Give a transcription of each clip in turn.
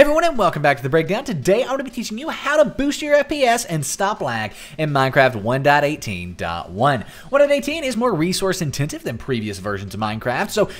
Hey everyone and welcome back to the breakdown. Today I'm going to be teaching you how to boost your FPS and stop lag in Minecraft 1.18.1. 1.18 is more resource intensive than previous versions of Minecraft, so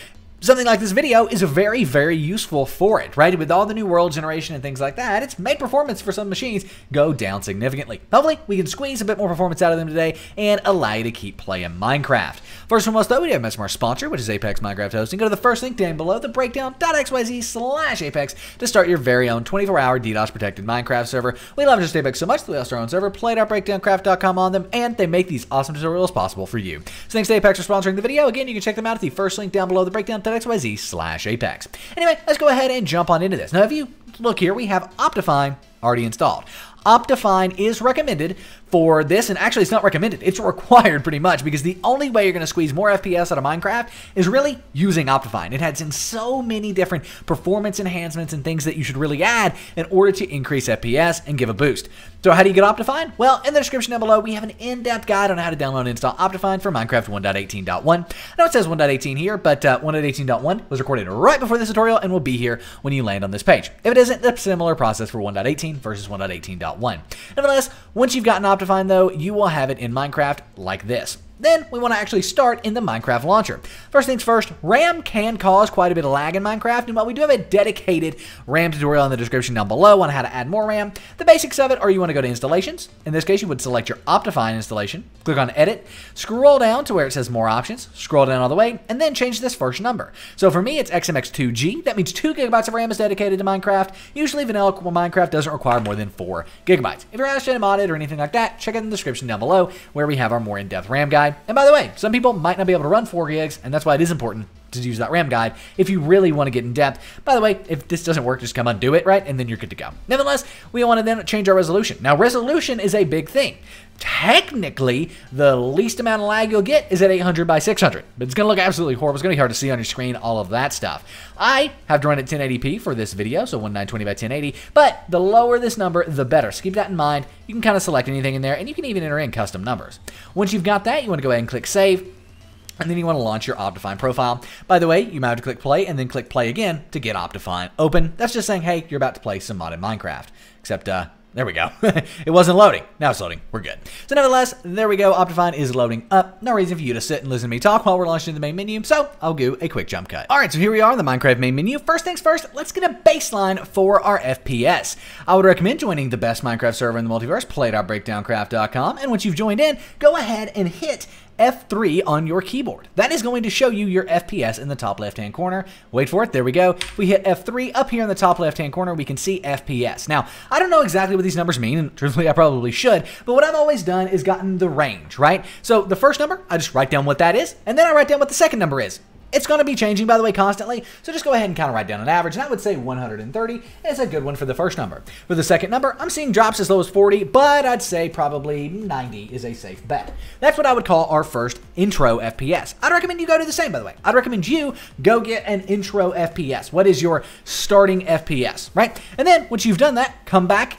something like this video is very, very useful for it, right? With all the new world generation and things like that, it's made performance for some machines go down significantly. Hopefully, we can squeeze a bit more performance out of them today and allow you to keep playing Minecraft. First and foremost, though, we have smart sponsor, which is Apex Minecraft Hosting. Go to the first link down below, thebreakdown.xyz slash Apex, to start your very own 24-hour DDoS-protected Minecraft server. We love just Apex so much that we host our own server, play.breakdowncraft.com on them, and they make these awesome tutorials possible for you. So thanks to Apex for sponsoring the video. Again, you can check them out at the first link down below, thebreakdown.xyz slash Apex. Anyway, let's go ahead and jump on into this. Now, if you look here, we have Optifine already installed. Optifine is recommended for this, and actually it's not recommended, it's required pretty much, because the only way you're going to squeeze more FPS out of Minecraft is really using Optifine. It has in so many different performance enhancements and things that you should really add in order to increase FPS and give a boost. So how do you get Optifine? Well, in the description down below, we have an in-depth guide on how to download and install Optifine for Minecraft 1.18.1. I know it says 1.18 here, but uh, 1.18.1 was recorded right before this tutorial and will be here when you land on this page. If it isn't, a similar process for 1.18 versus 1.18.1. Nevertheless, once you've gotten Optifine though, you will have it in Minecraft like this. Then we want to actually start in the Minecraft launcher. First things first, RAM can cause quite a bit of lag in Minecraft, and while we do have a dedicated RAM tutorial in the description down below on how to add more RAM, the basics of it are you want to go to installations. In this case, you would select your Optifine installation, click on edit, scroll down to where it says more options, scroll down all the way, and then change this first number. So for me, it's XMX2G. That means 2 gigabytes of RAM is dedicated to Minecraft. Usually vanilla Minecraft doesn't require more than 4 gigabytes. If you're interested in modded or anything like that, check out the description down below where we have our more in-depth RAM guide. And by the way, some people might not be able to run 4 gigs, and that's why it is important to use that RAM guide if you really want to get in depth. By the way, if this doesn't work, just come undo it, right? And then you're good to go. Nevertheless, we want to then change our resolution. Now, resolution is a big thing. Technically, the least amount of lag you'll get is at 800 by 600, but it's going to look absolutely horrible. It's going to be hard to see on your screen, all of that stuff. I have drawn at 1080p for this video, so 1920 by 1080, but the lower this number, the better. So keep that in mind. You can kind of select anything in there, and you can even enter in custom numbers. Once you've got that, you want to go ahead and click Save and then you want to launch your Optifine profile. By the way, you might have to click play and then click play again to get Optifine open. That's just saying, hey, you're about to play some modded Minecraft. Except, uh, there we go. it wasn't loading. Now it's loading. We're good. So nevertheless, there we go. Optifine is loading up. No reason for you to sit and listen to me talk while we're launching the main menu, so I'll do a quick jump cut. All right, so here we are in the Minecraft main menu. First things first, let's get a baseline for our FPS. I would recommend joining the best Minecraft server in the multiverse, play.breakdowncraft.com, and once you've joined in, go ahead and hit F3 on your keyboard. That is going to show you your FPS in the top left-hand corner. Wait for it. There we go. We hit F3 up here in the top left-hand corner, we can see FPS. Now, I don't know exactly what these numbers mean, and truthfully, I probably should, but what I've always done is gotten the range, right? So the first number, I just write down what that is, and then I write down what the second number is. It's going to be changing, by the way, constantly, so just go ahead and kind of write down an average, and I would say 130 is a good one for the first number. For the second number, I'm seeing drops as low as 40, but I'd say probably 90 is a safe bet. That's what I would call our first intro FPS. I'd recommend you go do the same, by the way. I'd recommend you go get an intro FPS. What is your starting FPS, right? And then, once you've done that, come back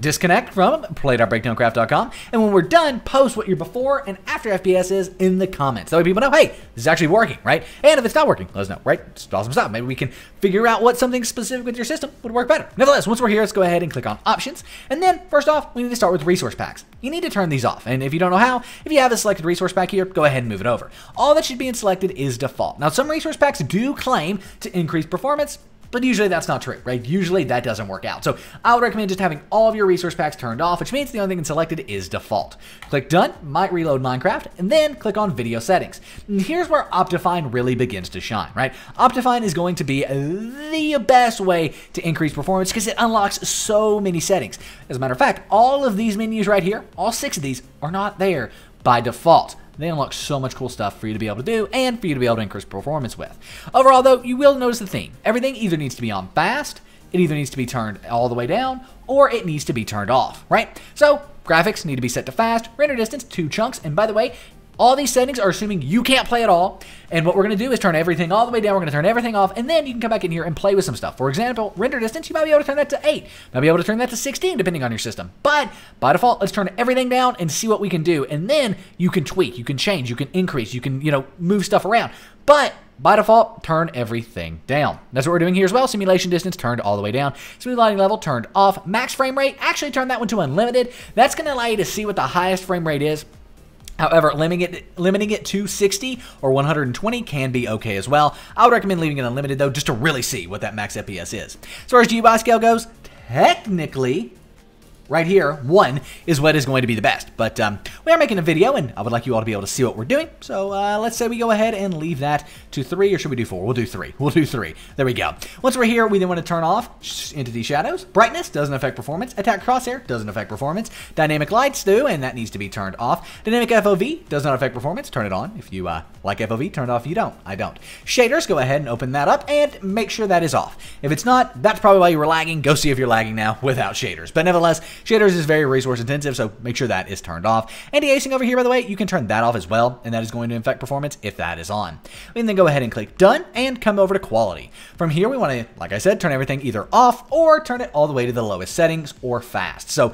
disconnect from play.breakdowncraft.com. And when we're done, post what your before and after FPS is in the comments. That way people know, hey, this is actually working, right? And if it's not working, let us know, right? It's awesome stuff. Maybe we can figure out what something specific with your system would work better. Nevertheless, once we're here, let's go ahead and click on options. And then first off, we need to start with resource packs. You need to turn these off. And if you don't know how, if you have a selected resource pack here, go ahead and move it over. All that should be in selected is default. Now, some resource packs do claim to increase performance, but usually that's not true, right? Usually that doesn't work out. So I would recommend just having all of your resource packs turned off, which means the only thing selected is default. Click done, might reload Minecraft, and then click on video settings. And here's where Optifine really begins to shine, right? Optifine is going to be the best way to increase performance because it unlocks so many settings. As a matter of fact, all of these menus right here, all six of these, are not there by default. They unlock so much cool stuff for you to be able to do and for you to be able to increase performance with. Overall, though, you will notice the theme. Everything either needs to be on fast, it either needs to be turned all the way down, or it needs to be turned off, right? So, graphics need to be set to fast, render distance, two chunks, and by the way, all these settings are assuming you can't play at all. And what we're going to do is turn everything all the way down. We're going to turn everything off. And then you can come back in here and play with some stuff. For example, render distance, you might be able to turn that to 8. You might be able to turn that to 16, depending on your system. But by default, let's turn everything down and see what we can do. And then you can tweak, you can change, you can increase, you can, you know, move stuff around. But by default, turn everything down. That's what we're doing here as well. Simulation distance turned all the way down. Smooth lighting level turned off. Max frame rate, actually turn that one to unlimited. That's going to allow you to see what the highest frame rate is. However, limiting it, limiting it to 60 or 120 can be okay as well. I would recommend leaving it unlimited though, just to really see what that max FPS is. As far as GUI scale goes, technically, right here, one is what is going to be the best. But um, we are making a video, and I would like you all to be able to see what we're doing. So uh, let's say we go ahead and leave that to three, or should we do four? We'll do three. We'll do three. There we go. Once we're here, we then want to turn off entity shadows. Brightness doesn't affect performance. Attack crosshair doesn't affect performance. Dynamic lights do, and that needs to be turned off. Dynamic FOV does not affect performance. Turn it on. If you uh, like FOV, turn it off. If you don't, I don't. Shaders, go ahead and open that up and make sure that is off. If it's not, that's probably why you were lagging. Go see if you're lagging now without shaders. But nevertheless, shaders is very resource intensive, so make sure that is turned off. Anti-aliasing over here, by the way, you can turn that off as well, and that is going to affect performance if that is on. And then go ahead and click done and come over to quality. From here, we want to, like I said, turn everything either off or turn it all the way to the lowest settings or fast. So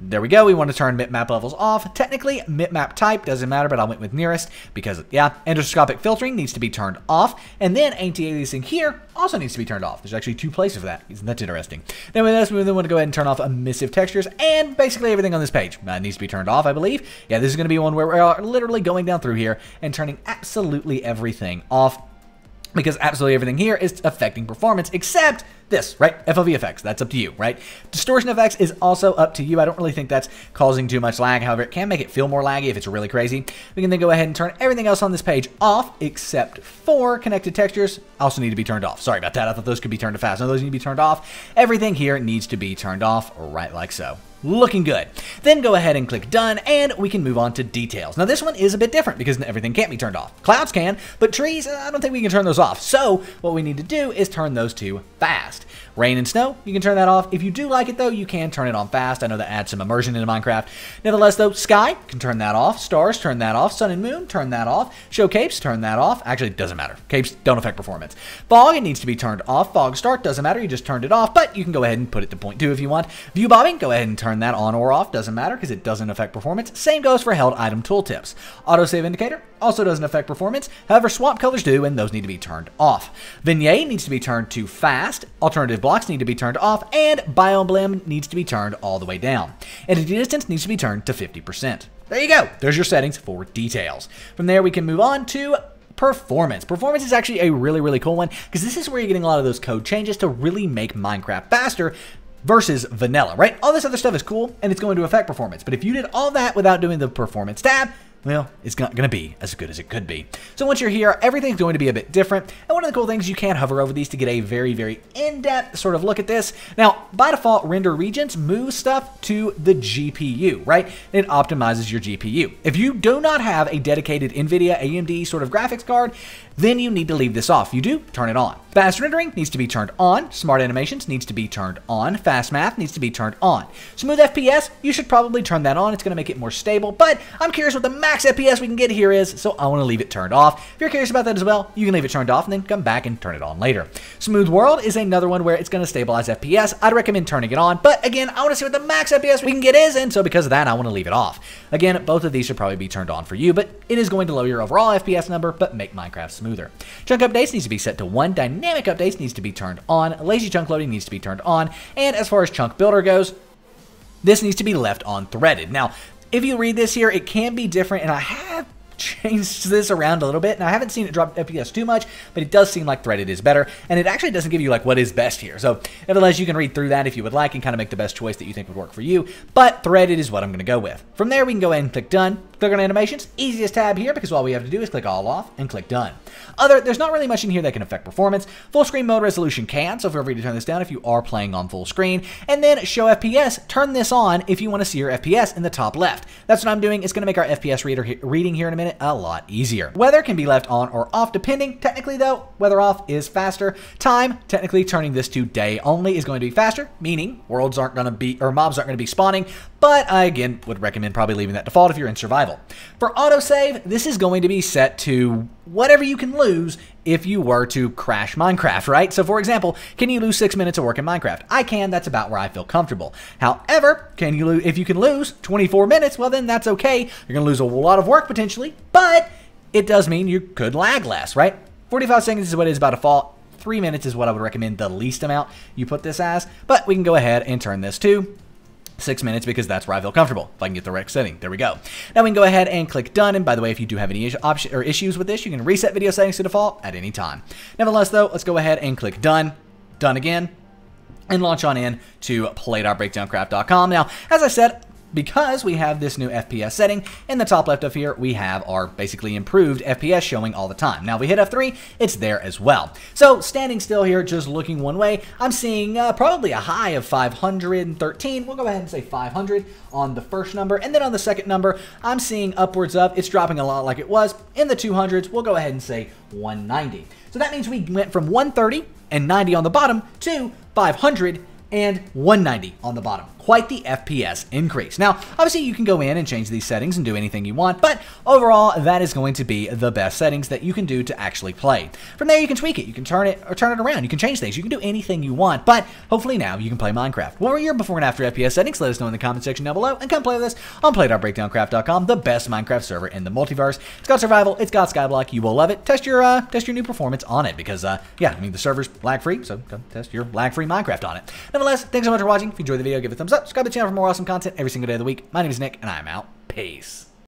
there we go. We want to turn mipmap levels off. Technically, mipmap type doesn't matter, but I went with nearest because, yeah, anisotropic filtering needs to be turned off. And then anti-aliasing here also needs to be turned off. There's actually two places for that. Isn't that interesting? Then we then want to go ahead and turn off emissive textures and basically everything on this page uh, needs to be turned off, I believe. Yeah, this is going to be one where we're literally going down through here and turning absolutely everything off because absolutely everything here is affecting performance except this, right? FOV effects, that's up to you, right? Distortion effects is also up to you. I don't really think that's causing too much lag. However, it can make it feel more laggy if it's really crazy. We can then go ahead and turn everything else on this page off except for connected textures also need to be turned off. Sorry about that. I thought those could be turned to fast. No, those need to be turned off. Everything here needs to be turned off right like so looking good. Then go ahead and click done and we can move on to details. Now this one is a bit different because everything can't be turned off. Clouds can, but trees, I don't think we can turn those off. So what we need to do is turn those to fast. Rain and snow, you can turn that off. If you do like it though, you can turn it on fast. I know that adds some immersion into Minecraft. Nevertheless though, sky, can turn that off. Stars, turn that off. Sun and moon, turn that off. Show capes, turn that off. Actually, it doesn't matter. Capes don't affect performance. Fog, it needs to be turned off. Fog start, doesn't matter. You just turned it off, but you can go ahead and put it to point two if you want. View bobbing, go ahead and turn that on or off. Doesn't matter because it doesn't affect performance. Same goes for held item tooltips. Autosave indicator also doesn't affect performance. However, swamp colors do, and those need to be turned off. Vignette needs to be turned to fast. Alternative blocks need to be turned off and Biome Blend needs to be turned all the way down. Entity Distance needs to be turned to 50%. There you go. There's your settings for details. From there, we can move on to performance. Performance is actually a really, really cool one because this is where you're getting a lot of those code changes to really make Minecraft faster versus vanilla, right? All this other stuff is cool and it's going to affect performance. But if you did all that without doing the performance tab, well, it's not going to be as good as it could be. So once you're here, everything's going to be a bit different. And one of the cool things, you can hover over these to get a very, very in-depth sort of look at this. Now, by default, render regions move stuff to the GPU, right? It optimizes your GPU. If you do not have a dedicated NVIDIA AMD sort of graphics card, then you need to leave this off. You do, turn it on. Fast rendering needs to be turned on. Smart animations needs to be turned on. Fast math needs to be turned on. Smooth FPS, you should probably turn that on. It's going to make it more stable, but I'm curious what the max FPS we can get here is, so I want to leave it turned off. If you're curious about that as well, you can leave it turned off and then come back and turn it on later. Smooth World is another one where it's going to stabilize FPS. I'd recommend turning it on, but again, I want to see what the max FPS we can get is, and so because of that, I want to leave it off. Again, both of these should probably be turned on for you, but it is going to lower your overall FPS number, but make Minecraft smoother. Chunk updates needs to be set to 1, dynamic updates needs to be turned on, lazy chunk loading needs to be turned on, and as far as chunk builder goes, this needs to be left on threaded. Now, if you read this here, it can be different, and I have changed this around a little bit. Now, I haven't seen it drop FPS too much, but it does seem like threaded is better, and it actually doesn't give you like what is best here. So, nevertheless, you can read through that if you would like and kind of make the best choice that you think would work for you, but threaded is what I'm going to go with. From there, we can go ahead and click done. Click on animations, easiest tab here because all we have to do is click all off and click done. Other, there's not really much in here that can affect performance. Full screen mode resolution can, so feel free to turn this down if you are playing on full screen. And then show FPS, turn this on if you want to see your FPS in the top left. That's what I'm doing. It's going to make our FPS reader reading here in a minute a lot easier. Weather can be left on or off depending. Technically though, weather off is faster. Time, technically turning this to day only is going to be faster, meaning worlds aren't going to be, or mobs aren't going to be spawning, but I again would recommend probably leaving that default if you're in survival. For autosave, this is going to be set to whatever you can lose if you were to crash Minecraft, right? So for example, can you lose six minutes of work in Minecraft? I can, that's about where I feel comfortable. However, can you lose, if you can lose 24 minutes, well then that's okay. You're gonna lose a lot of work potentially, but it does mean you could lag less, right? 45 seconds is what it is by default. Three minutes is what I would recommend the least amount you put this as, but we can go ahead and turn this to six minutes because that's where I feel comfortable. If I can get the right setting, there we go. Now we can go ahead and click done. And by the way, if you do have any option or issues with this, you can reset video settings to default at any time. Nevertheless, though, let's go ahead and click done. Done again and launch on in to play.breakdowncraft.com. Now, as I said, because we have this new FPS setting. In the top left of here, we have our basically improved FPS showing all the time. Now, if we hit F3, it's there as well. So, standing still here, just looking one way, I'm seeing uh, probably a high of 513. We'll go ahead and say 500 on the first number. And then on the second number, I'm seeing upwards of, it's dropping a lot like it was. In the 200s, we'll go ahead and say 190. So that means we went from 130 and 90 on the bottom to 500 and 190 on the bottom quite the FPS increase. Now, obviously you can go in and change these settings and do anything you want, but overall, that is going to be the best settings that you can do to actually play. From there, you can tweak it, you can turn it or turn it around, you can change things, you can do anything you want, but hopefully now you can play Minecraft. What were your before and after FPS settings? Let us know in the comment section down below, and come play with us on play.breakdowncraft.com, the best Minecraft server in the multiverse. It's got survival, it's got skyblock, you will love it. Test your uh, test your new performance on it, because uh, yeah, I mean the server's lag free, so test your lag free Minecraft on it. Nevertheless, thanks so much for watching. If you enjoyed the video, give it a thumbs up, subscribe to the channel for more awesome content every single day of the week. My name is Nick, and I'm out. Peace.